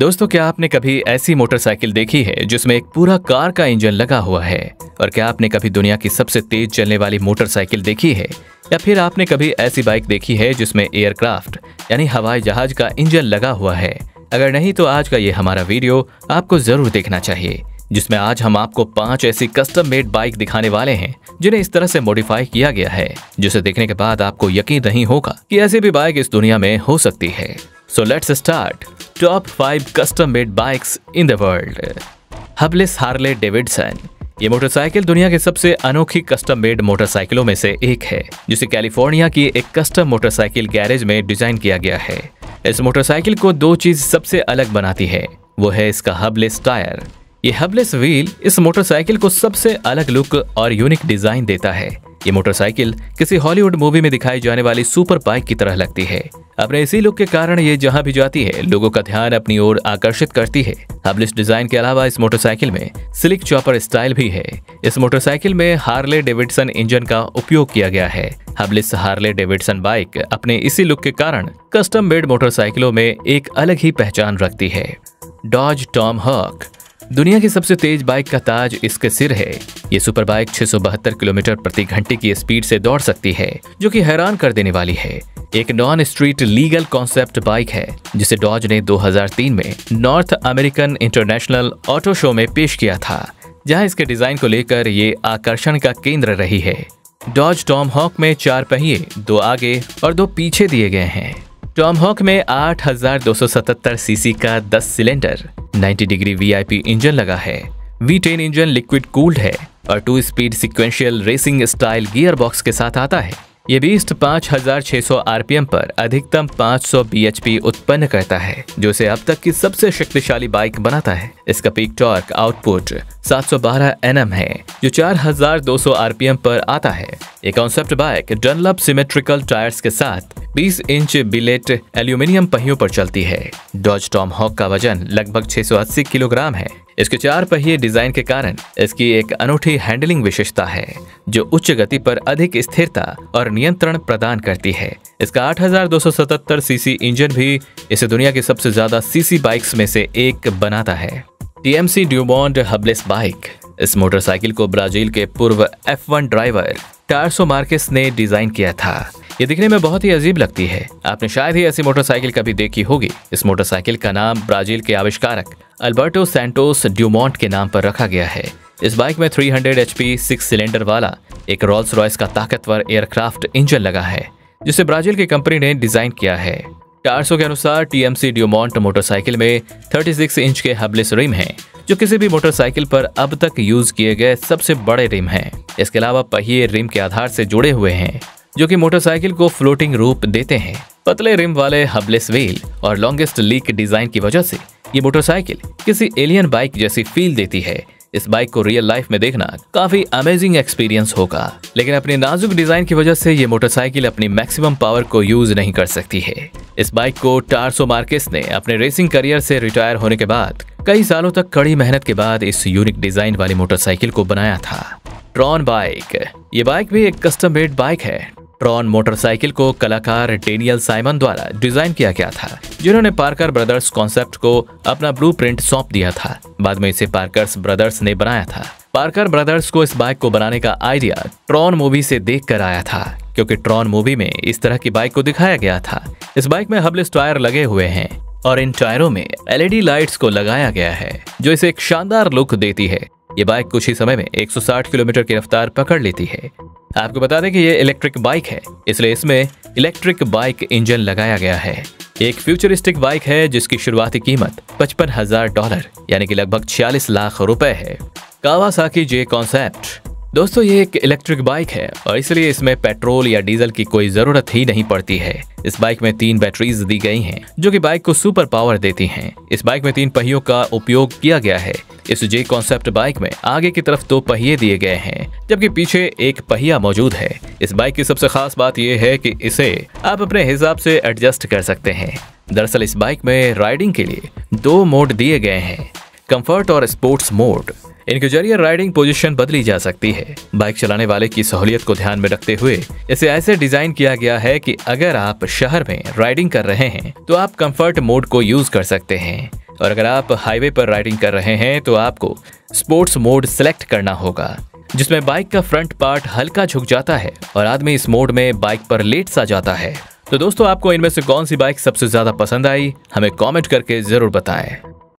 दोस्तों, क्या आपने कभी ऐसी मोटरसाइकिल देखी है जिसमें एक पूरा कार का इंजन लगा हुआ है? और क्या आपने कभी दुनिया की सबसे तेज चलने वाली मोटरसाइकिल देखी है? या फिर आपने कभी ऐसी बाइक देखी है जिसमें एयरक्राफ्ट, यानी हवाई जहाज़ का इंजन लगा हुआ है? अगर नहीं तो आज का ये हमारा वीडियो आपको ज़रूर देखना चाहिए, जिसमें आज हम आपको पाँच ऐसी कस्टम मेड बाइक दिखाने वाले हैं, जिन्हें इस तरह से मॉडिफाई किया गया है, जिसे देखने के बाद आपको यकीन नहीं होगा कि ऐसी भी बाइक इस दुनिया में हो सकती है। So let's start top five custom made bikes in the world hubless Harley Davidson ये मोटरसाइकिल दुनिया के सबसे अनोखी कस्टम मेड मोटरसाइकिलों में से एक है, जिसे कैलिफ़ोर्निया की एक कस्टम मोटरसाइकिल गैरेज में डिज़ाइन किया गया है। इस मोटरसाइकिल को दो चीज़ सबसे अलग बनाती है। वो है इसका हबलेस टायर ये हबलेस व्हील इस मोटरसाइकिल को सबसे अलग लुक और यूनिक डिज़ाइन देता है। ये मोटरसाइकिल किसी हॉलीवुड मूवी में दिखाई जाने वाली सुपर बाइक की तरह लगती है। अपने इसी लुक के कारण ये जहाँ भी जाती है, लोगों का ध्यान अपनी ओर आकर्षित करती है। हबलिस डिज़ाइन के अलावा इस मोटरसाइकिल में सिलिक चॉपर स्टाइल भी है। इस मोटरसाइकिल में हार्ले डेविडसन इंजन का उपयोग किया गया है। हबलिस हार्ले डेविडसन बाइक अपने इसी लुक के कारण कस्टम मेड मोटरसाइकिलों में एक अलग ही पहचान रखती है। डॉज टॉम हॉक दुनिया की सबसे तेज बाइक का ताज इसके सिर है। ये सुपर बाइक 672 किलोमीटर प्रति घंटे की स्पीड से दौड़ सकती है, जो कि हैरान कर देने वाली है। एक non street legal concept bike है, जिसे डॉज ने 2003 में North American International auto show में पेश किया था, जहाँ इसके डिज़ाइन को लेकर ये आकर्षण का केंद्र रही है। डॉज टॉम हॉक में चार पहिए, दो आगे और दो पीछे दिए गए हैं। टॉम हॉक में 8277 सीसी का 10 सिलेंडर 90 डिग्री वीआईपी इंजन लगा है। V10 इंजन लिक्विड कूल्ड है और two speed sequential racing style gear box के साथ आता है। ये बीस्ट 5600 आरपीएम पर अधिकतम 500 बीएचपी उत्पन्न करता है, जो इसे अब तक की सबसे शक्तिशाली बाइक बनाता है। इसका पीक टॉर्क आउटपुट 712 एनएम है, जो 4200 आरपीएम पर आता है। ये concept bike Dunlop symmetrical tyres के साथ 20 इंच बिलेट एल्यूमिनियम पहियों पर चलती है। डॉज टॉम हॉक का वज़न लगभग 680 किलोग्राम है। इसके चार पहिए डिज़ाइन के कारण इसकी एक अनूठी हैंडलिंग विशेषता है, जो उच्च गति पर अधिक स्थिरता और नियंत्रण प्रदान करती है। इसका 8277 सीसी इंजन भी इसे दुनिया की सबसे ज़्यादा सीसी बाइक्स में से एक बनाता है। TMC Dubbonnet hubless bike. इस मोटरसाइकिल को ब्राज़ील के पूर्व F1 ड्राइवर टार्सो मार्केस ने डिज़ाइन किया था। ये दिखने में बहुत ही अजीब लगती है। आपने शायद ही ऐसी मोटरसाइकिल कभी देखी होगी। इस मोटरसाइकिल का नाम ब्राज़ील के आविष्कारक अल्बर्टो सैंटोस ड्यूमोंट के नाम पर रखा गया है। इस बाइक में 300 हंड्रेड एचपी सिक्स सिलेंडर वाला एक रॉल्स रॉयस का ताकतवर एयरक्राफ्ट इंजन लगा है, जिसे ब्राज़ील की कंपनी ने डिज़ाइन किया है। टारसो के अनुसार टीएमसी ड्यूमोंट मोटरसाइकिल में 36 इंच के हबलेस रिम हैं, जो किसी भी मोटरसाइकिल पर अब तक यूज़ किए गए सबसे बड़े रिम हैं। इसके अलावा पहिए रिम के आधार से जुड़े हुए हैं। जो कि मोटरसाइकिल को फ्लोटिंग रूप देते हैं। पतले रिम वाले हबलेस व्हील और लॉन्गेस्ट लीक डिज़ाइन की वजह से ये मोटरसाइकिल किसी एलियन बाइक जैसी फील देती है। इस बाइक को रियल लाइफ में देखना काफ़ी अमेजिंग एक्सपीरियंस होगा। लेकिन अपने नाजुक डिज़ाइन की वजह से ये मोटरसाइकिल अपनी मैक्सिमम पावर को यूज़ नहीं कर सकती है। इस बाइक को टारसो मार्केस ने अपने रेसिंग करियर से रिटायर होने के बाद, कई सालों तक कड़ी मेहनत के बाद इस यूनिक डिज़ाइन वाली मोटरसाइकिल को बनाया था। ट्रॉन बाइक ये बाइक भी एक कस्टम मेड बाइक है। ट्रॉन मोटरसाइकिल को कलाकार डेनियल साइमन द्वारा डिज़ाइन किया गया था, जिन्होंने पार्कर ब्रदर्स कॉन्सेप्ट को अपना ब्लूप्रिंट सौंप दिया था। बाद में इसे पार्कर्स ब्रदर्स ने बनाया था। पार्कर ब्रदर्स को इस बाइक को बनाने का आइडिया ट्रॉन मूवी से देख कर आया था, क्योंकि ट्रॉन मूवी में इस तरह की बाइक को दिखाया गया था। इस बाइक में हबलेस टायर लगे हुए हैं, और इन टायरों में एलईडी लाइट्स को लगाया गया है, जो इसे एक शानदार लुक देती है। ये बाइक कुछ ही समय में 160 किलोमीटर की रफ्तार पकड़ लेती है आपको बता दें कि ये इलेक्ट्रिक बाइक है। इसलिए इसमें इलेक्ट्रिक बाइक इंजन लगाया गया है। एक फ्यूचरिस्टिक बाइक है जिसकी शुरुआती कीमत पचपन हज़ार डॉलर यानी कि लगभग छियालीस लाख रुपए है। कावासाकी जे कॉन्सेप्ट दोस्तों, ये एक इलेक्ट्रिक बाइक है और इसलिए इसमें पेट्रोल या डीजल की कोई ज़रूरत ही नहीं पड़ती है। इस बाइक में तीन बैटरीज दी गई हैं, जो कि बाइक को सुपर पावर देती हैं। इस बाइक में तीन पहियों का उपयोग किया गया है। इस जे कॉन्सेप्ट बाइक में आगे की तरफ़ दो पहिए दिए गए हैं, जबकि पीछे एक पहिया मौजूद है। इस बाइक की सबसे खास बात यह है कि इसे आप अपने हिसाब से एडजस्ट कर सकते हैं। दरअसल इस बाइक में राइडिंग के लिए दो मोड दिए गए हैं कंफर्ट और स्पोर्ट्स मोड इनके ज़रिए राइडिंग पोजीशन बदली जा सकती है। बाइक चलाने वाले की सहूलियत को ध्यान में रखते हुए इसे ऐसे डिज़ाइन किया गया है कि अगर आप शहर में राइडिंग कर रहे हैं तो आप कंफर्ट मोड को यूज़ कर सकते हैं। और अगर आप हाईवे पर राइडिंग कर रहे हैं तो आपको स्पोर्ट्स मोड सिलेक्ट करना होगा, जिसमें बाइक का फ्रंट पार्ट हल्का झुक जाता है और आदमी इस मोड में बाइक पर लेट सा जाता है। तो दोस्तों, आपको इनमें से कौन सी बाइक सबसे ज़्यादा पसंद आई, हमें कमेंट करके ज़रूर बताएँ।